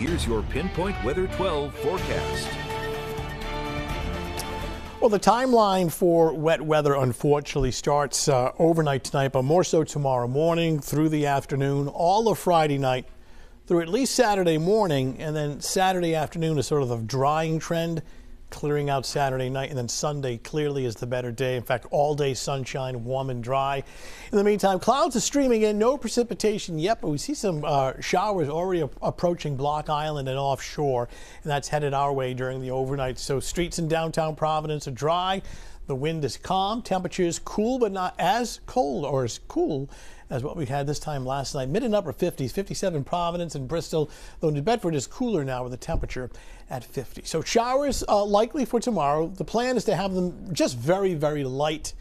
Here's your Pinpoint Weather 12 forecast. Well, the timeline for wet weather unfortunately starts uh, overnight tonight, but more so tomorrow morning through the afternoon, all of Friday night through at least Saturday morning, and then Saturday afternoon is sort of a drying trend clearing out Saturday night, and then Sunday clearly is the better day. In fact, all day sunshine, warm and dry. In the meantime, clouds are streaming in, no precipitation yet, but we see some uh, showers already approaching Block Island and offshore, and that's headed our way during the overnight. So streets in downtown Providence are dry. The wind is calm, temperatures cool but not as cold or as cool as what we had this time last night. Mid and upper 50s, 57 Providence and Bristol, though New Bedford is cooler now with a temperature at 50. So showers uh, likely for tomorrow. The plan is to have them just very, very light.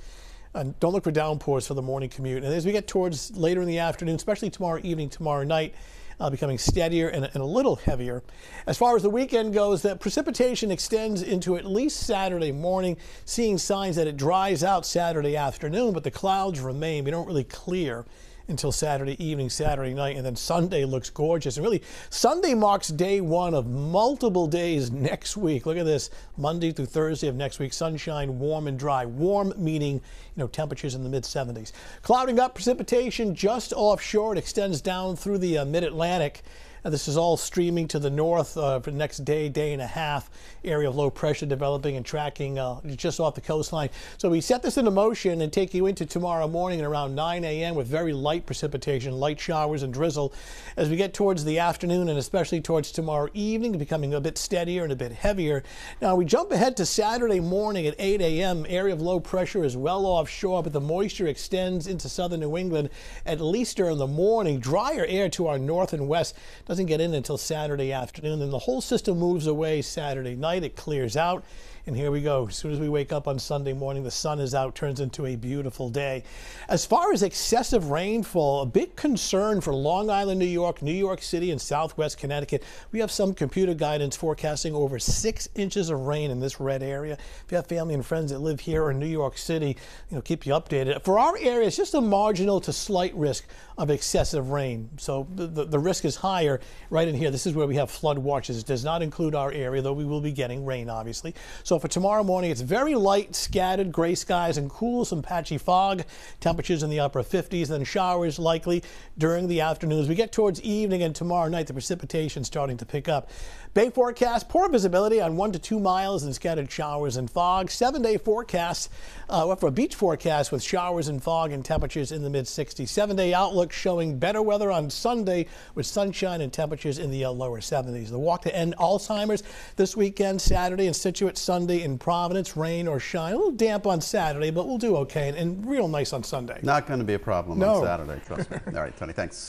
And don't look for downpours for the morning commute. And as we get towards later in the afternoon, especially tomorrow evening, tomorrow night, uh, becoming steadier and, and, a little heavier. As far as the weekend goes, that precipitation extends into at least Saturday morning, seeing signs that it dries out Saturday afternoon, but the clouds remain. We don't really clear until Saturday evening, Saturday night, and then Sunday looks gorgeous. And really, Sunday marks day one of multiple days next week. Look at this Monday through Thursday of next week, sunshine, warm and dry. Warm meaning, you know, temperatures in the mid 70s. Clouding up, precipitation just offshore. It extends down through the uh, mid Atlantic. Uh, this is all streaming to the north uh, for the next day, day and a half. Area of low pressure developing and tracking uh, just off the coastline. So we set this into motion and take you into tomorrow morning at around 9 a.m. with very light precipitation, light showers and drizzle. As we get towards the afternoon and especially towards tomorrow evening, becoming a bit steadier and a bit heavier. Now we jump ahead to Saturday morning at 8 a.m. Area of low pressure is well offshore, but the moisture extends into southern New England at least during the morning. Drier air to our north and west doesn't get in until Saturday afternoon. Then the whole system moves away Saturday night. It clears out. And here we go. As soon as we wake up on Sunday morning, the sun is out, turns into a beautiful day. As far as excessive rainfall, a big concern for Long Island, New York, New York City, and Southwest Connecticut. We have some computer guidance forecasting over six inches of rain in this red area. If you have family and friends that live here in New York City, you know, keep you updated. For our area, it's just a marginal to slight risk of excessive rain. So the, the, the risk is higher right in here. This is where we have flood watches. It does not include our area, though we will be getting rain, obviously. So for tomorrow morning, it's very light, scattered gray skies and cool, some patchy fog. Temperatures in the upper 50s, then showers likely during the afternoon. As we get towards evening and tomorrow night, the precipitation starting to pick up. Bay forecast, poor visibility on one to two miles and scattered showers and fog. Seven day forecast, uh, for a beach forecast with showers and fog and temperatures in the mid 60s. Seven day outlook showing better weather on Sunday with sunshine and temperatures in the uh, lower 70s. The walk to end Alzheimer's this weekend, Saturday in Scituate, Sunday in Providence, rain or shine. A little damp on Saturday, but we'll do okay and, and real nice on Sunday. Not going to be a problem no. on Saturday, trust me. All right, Tony, thanks.